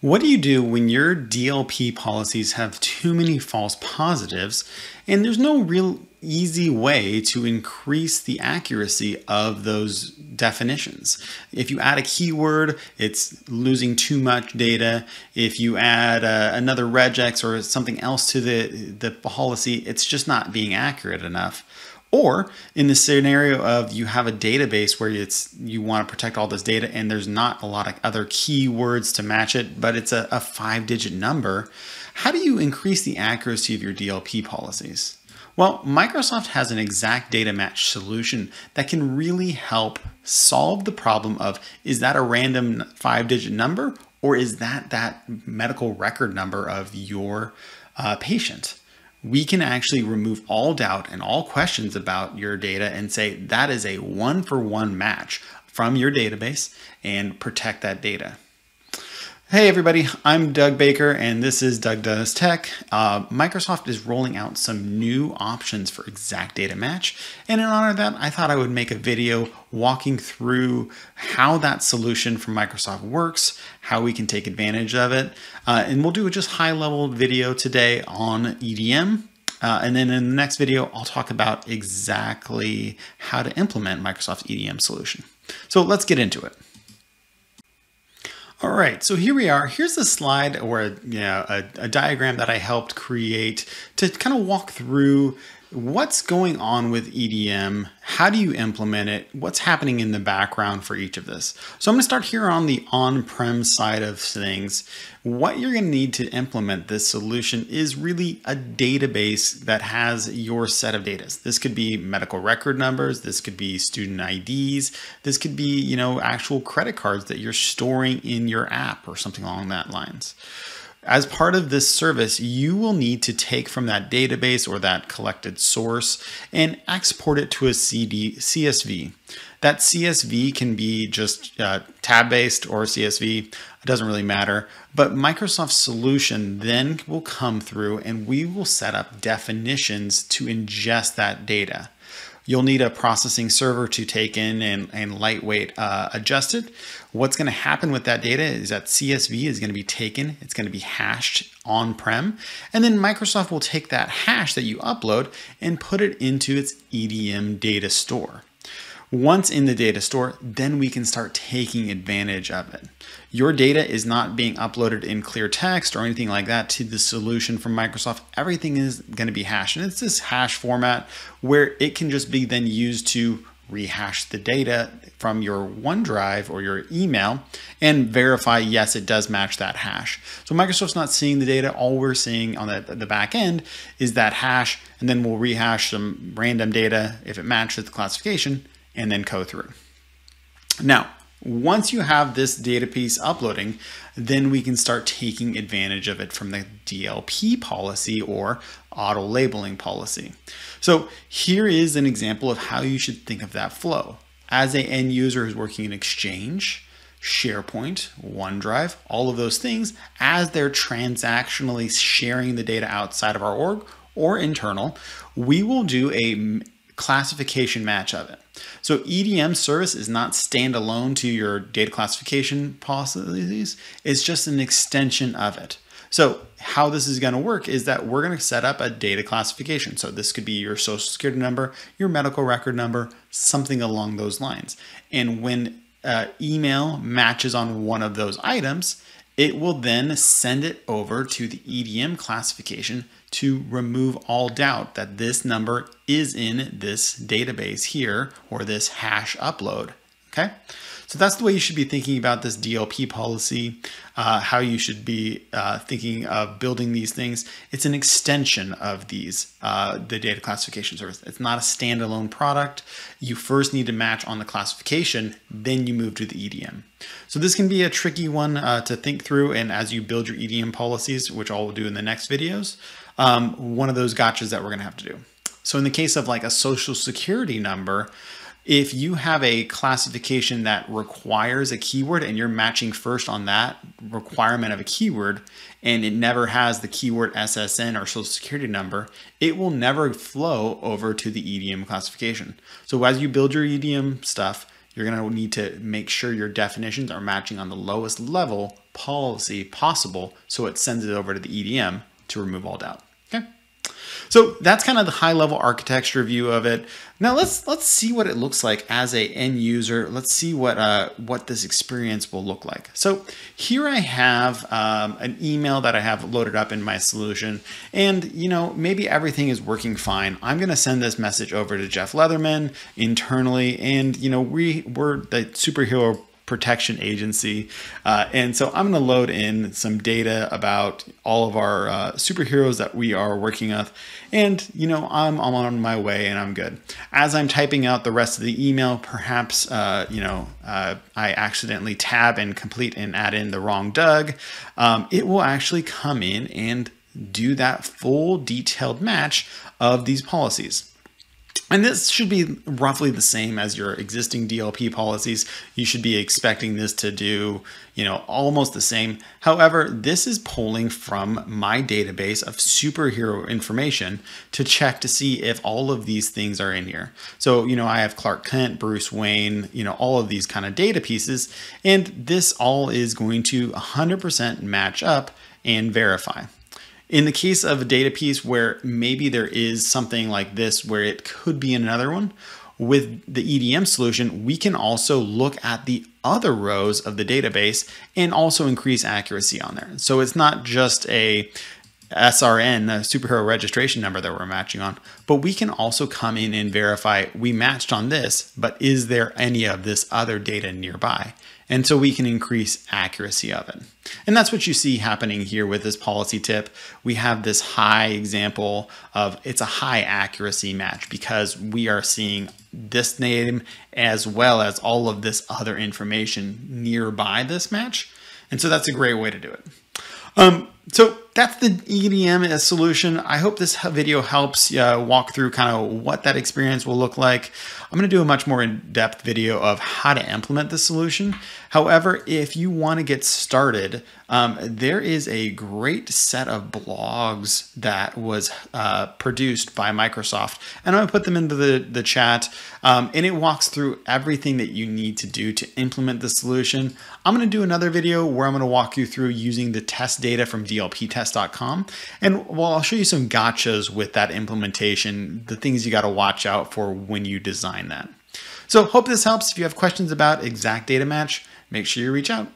What do you do when your DLP policies have too many false positives and there's no real easy way to increase the accuracy of those definitions? If you add a keyword, it's losing too much data. If you add uh, another regex or something else to the, the policy, it's just not being accurate enough. Or in the scenario of you have a database where it's you want to protect all this data and there's not a lot of other keywords to match it, but it's a, a five digit number, how do you increase the accuracy of your DLP policies? Well, Microsoft has an exact data match solution that can really help solve the problem of is that a random five digit number or is that that medical record number of your uh, patient? We can actually remove all doubt and all questions about your data and say that is a one for one match from your database and protect that data. Hey everybody, I'm Doug Baker and this is Doug Does Tech. Uh, Microsoft is rolling out some new options for exact data match and in honor of that I thought I would make a video walking through how that solution from Microsoft works, how we can take advantage of it, uh, and we'll do a just high level video today on EDM uh, and then in the next video, I'll talk about exactly how to implement Microsoft's EDM solution. So let's get into it. All right, so here we are. Here's a slide or you know, a, a diagram that I helped create to kind of walk through what's going on with EDM, how do you implement it, what's happening in the background for each of this. So I'm going to start here on the on-prem side of things. What you're going to need to implement this solution is really a database that has your set of data. This could be medical record numbers, this could be student IDs, this could be, you know, actual credit cards that you're storing in your app or something along that lines. As part of this service, you will need to take from that database or that collected source and export it to a CD, CSV. That CSV can be just uh, tab-based or CSV, it doesn't really matter. But Microsoft solution then will come through and we will set up definitions to ingest that data. You'll need a processing server to take in and, and lightweight uh, adjust it. What's going to happen with that data is that CSV is going to be taken, it's going to be hashed on-prem, and then Microsoft will take that hash that you upload and put it into its EDM data store. Once in the data store, then we can start taking advantage of it. Your data is not being uploaded in clear text or anything like that to the solution from Microsoft. Everything is going to be hashed. And it's this hash format where it can just be then used to rehash the data from your OneDrive or your email and verify, yes, it does match that hash. So Microsoft's not seeing the data. All we're seeing on the, the back end is that hash, and then we'll rehash some random data if it matches the classification, and then go through. Now, once you have this data piece uploading, then we can start taking advantage of it from the DLP policy or auto labeling policy. So here is an example of how you should think of that flow. As an end user who's working in Exchange, SharePoint, OneDrive, all of those things, as they're transactionally sharing the data outside of our org or internal, we will do a classification match of it. So EDM service is not standalone to your data classification policies. It's just an extension of it. So how this is going to work is that we're going to set up a data classification. So this could be your social security number, your medical record number, something along those lines. And when uh, email matches on one of those items, it will then send it over to the EDM classification to remove all doubt that this number is in this database here or this hash upload. Okay. So that's the way you should be thinking about this DLP policy, uh, how you should be uh, thinking of building these things. It's an extension of these, uh, the data classification service. It's not a standalone product. You first need to match on the classification, then you move to the EDM. So this can be a tricky one uh, to think through. And as you build your EDM policies, which I'll do in the next videos, um, one of those gotchas that we're going to have to do. So in the case of like a social security number, if you have a classification that requires a keyword and you're matching first on that requirement of a keyword and it never has the keyword SSN or social security number, it will never flow over to the EDM classification. So as you build your EDM stuff, you're going to need to make sure your definitions are matching on the lowest level policy possible so it sends it over to the EDM to remove all doubt. Okay. So that's kind of the high level architecture view of it. Now let's let's see what it looks like as a end user. Let's see what uh, what this experience will look like. So here I have um, an email that I have loaded up in my solution, and you know maybe everything is working fine. I'm going to send this message over to Jeff Leatherman internally, and you know we we're the superhero protection agency. Uh, and so I'm going to load in some data about all of our uh, superheroes that we are working with. And, you know, I'm, I'm, on my way and I'm good. As I'm typing out the rest of the email, perhaps, uh, you know, uh, I accidentally tab and complete and add in the wrong Doug. Um, it will actually come in and do that full detailed match of these policies. And this should be roughly the same as your existing DLP policies. You should be expecting this to do, you know, almost the same. However, this is pulling from my database of superhero information to check to see if all of these things are in here. So, you know, I have Clark Kent, Bruce Wayne, you know, all of these kind of data pieces, and this all is going to 100% match up and verify. In the case of a data piece where maybe there is something like this where it could be in another one, with the EDM solution, we can also look at the other rows of the database and also increase accuracy on there. So it's not just a SRN, the superhero registration number that we're matching on, but we can also come in and verify we matched on this, but is there any of this other data nearby? And so we can increase accuracy of it. And that's what you see happening here with this policy tip. We have this high example of it's a high accuracy match because we are seeing this name as well as all of this other information nearby this match. And so that's a great way to do it. Um, so that's the EDM solution. I hope this video helps uh, walk through kind of what that experience will look like. I'm going to do a much more in-depth video of how to implement the solution. However, if you want to get started, um, there is a great set of blogs that was uh, produced by Microsoft, and I'm going to put them into the, the chat, um, and it walks through everything that you need to do to implement the solution. I'm going to do another video where I'm going to walk you through using the test data from dlptest.com, and well, I'll show you some gotchas with that implementation, the things you got to watch out for when you design that. So hope this helps. If you have questions about exact data match, make sure you reach out.